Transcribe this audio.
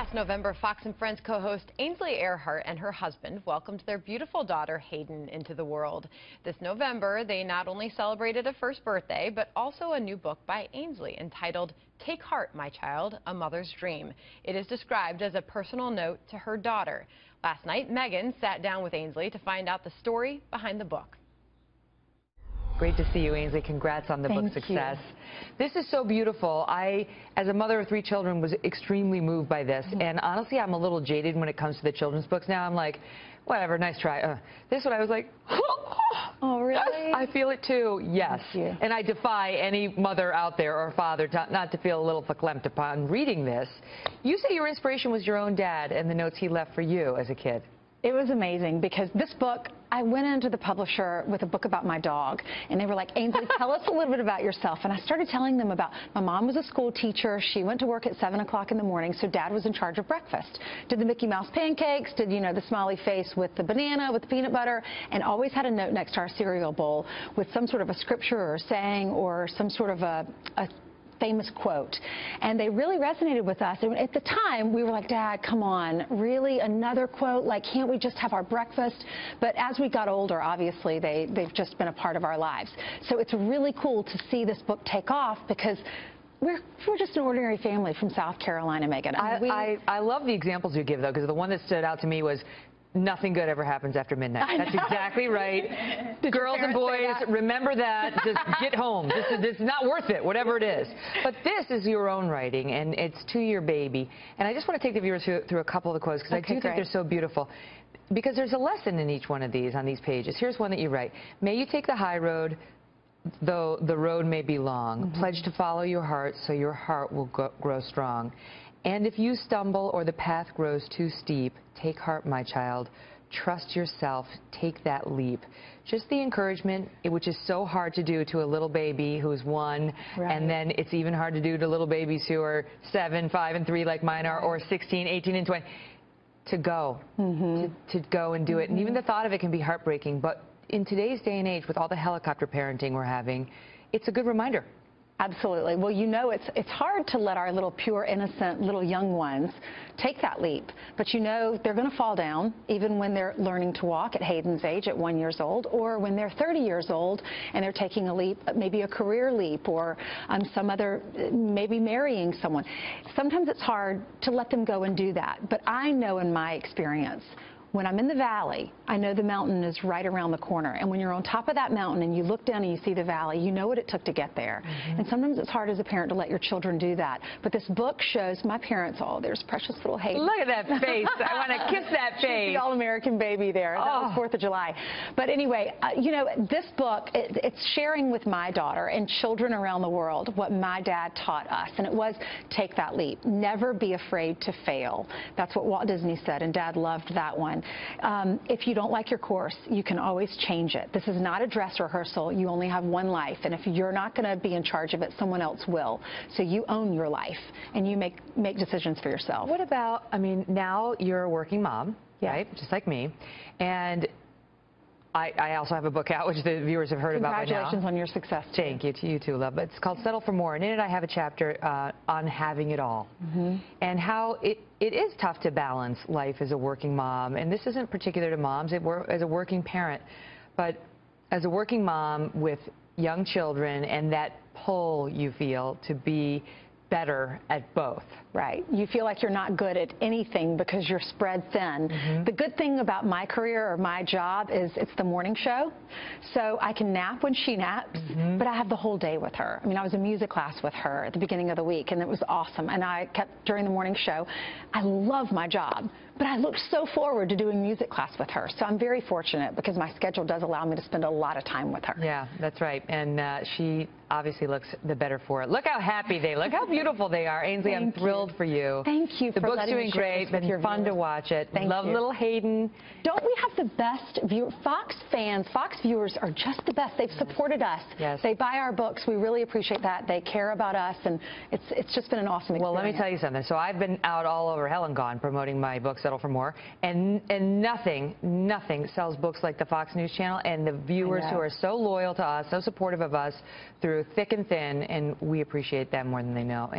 Last November, Fox and Friends co-host Ainsley Earhardt and her husband welcomed their beautiful daughter Hayden into the world. This November, they not only celebrated a first birthday, but also a new book by Ainsley entitled Take Heart, My Child, A Mother's Dream. It is described as a personal note to her daughter. Last night, Megyn sat down with Ainsley to find out the story behind the book. Great to see you, Ainsley. Congrats on the Thank book success. You. This is so beautiful. I, as a mother of three children, was extremely moved by this. Mm -hmm. And honestly, I'm a little jaded when it comes to the children's books now. I'm like, whatever, nice try. Uh, this one, I was like, oh, really? Yes, I feel it too. Yes. And I defy any mother out there or father to, not to feel a little verklempt upon reading this. You say your inspiration was your own dad and the notes he left for you as a kid. It was amazing because this book, I went into the publisher with a book about my dog, and they were like, Ainsley, tell us a little bit about yourself. And I started telling them about my mom was a school teacher. She went to work at 7 o'clock in the morning, so dad was in charge of breakfast. Did the Mickey Mouse pancakes, did, you know, the smiley face with the banana, with the peanut butter, and always had a note next to our cereal bowl with some sort of a scripture or a saying or some sort of a, a famous quote. And they really resonated with us. And at the time, we were like, Dad, come on, really another quote? Like, can't we just have our breakfast? But as we got older, obviously, they, they've just been a part of our lives. So it's really cool to see this book take off because we're, we're just an ordinary family from South Carolina, Megyn. I, I, I, I love the examples you give, though, because the one that stood out to me was nothing good ever happens after midnight. That's exactly right. Girls and boys, remember that. Just get home. This is, this is not worth it, whatever it is. But this is your own writing, and it's to your baby. And I just want to take the viewers through, through a couple of the quotes, because okay, I do great. think they're so beautiful. Because there's a lesson in each one of these, on these pages. Here's one that you write. May you take the high road, though the road may be long. Mm -hmm. Pledge to follow your heart, so your heart will go, grow strong. And if you stumble or the path grows too steep, take heart, my child. Trust yourself. Take that leap. Just the encouragement, which is so hard to do to a little baby who's one, right. and then it's even hard to do to little babies who are seven, five, and three like mine are, or 16, 18, and 20, to go, mm -hmm. to, to, go and do mm -hmm. it. And even the thought of it can be heartbreaking, but in today's day and age, with all the helicopter parenting we're having, it's a good reminder. Absolutely. Well, you know, it's, it's hard to let our little pure, innocent, little young ones take that leap. But you know they're going to fall down, even when they're learning to walk at Hayden's age at one years old, or when they're 30 years old and they're taking a leap, maybe a career leap, or um, some other, maybe marrying someone. Sometimes it's hard to let them go and do that. But I know in my experience, when I'm in the valley, I know the mountain is right around the corner. And when you're on top of that mountain and you look down and you see the valley, you know what it took to get there. Mm -hmm. And sometimes it's hard as a parent to let your children do that. But this book shows my parents, oh, there's precious little Hayden. Look at that face. I want to kiss that face. She's the all-American baby there. Oh. That was 4th of July. But anyway, uh, you know, this book, it, it's sharing with my daughter and children around the world what my dad taught us. And it was take that leap. Never be afraid to fail. That's what Walt Disney said, and dad loved that one. Um, if you don't like your course, you can always change it. This is not a dress rehearsal. You only have one life. And if you're not going to be in charge of it, someone else will. So you own your life and you make, make decisions for yourself. What about, I mean, now you're a working mom, yeah. right? Just like me. And I, I, also have a book out, which the viewers have heard about by now. Congratulations on your success. Too. Thank you to you too, love. It's called Settle for More, and in it I have a chapter uh, on having it all, mm -hmm. and how it, it is tough to balance life as a working mom. And this isn't particular to moms, it, as a working parent, but as a working mom with young children and that pull you feel to be better at both. Right. You feel like you're not good at anything because you're spread thin. Mm -hmm. The good thing about my career or my job is it's the morning show. So I can nap when she naps, mm -hmm. but I have the whole day with her. I mean, I was in music class with her at the beginning of the week, and it was awesome. And I kept, during the morning show, I love my job, but I look so forward to doing music class with her. So I'm very fortunate because my schedule does allow me to spend a lot of time with her. Yeah, that's right. And uh, she obviously looks the better for it. Look how happy they look, how beautiful they are. Ainsley, Thank I'm thrilled you. for you. Thank you the for book's doing great. Been fun viewers. to watch it. Thank Love you. little Hayden. Don't we have the best viewer? Fox fans, Fox viewers are just the best. They've supported us. Yes. They buy our books. We really appreciate that. They care about us, and it's it's just been an awesome experience. Well, let me tell you something. So I've been out all over hell and gone promoting my book, Settle for More, and and nothing, nothing sells books like the Fox News Channel, and the viewers who are so loyal to us, so supportive of us through thick and thin, and we appreciate that more than they know. And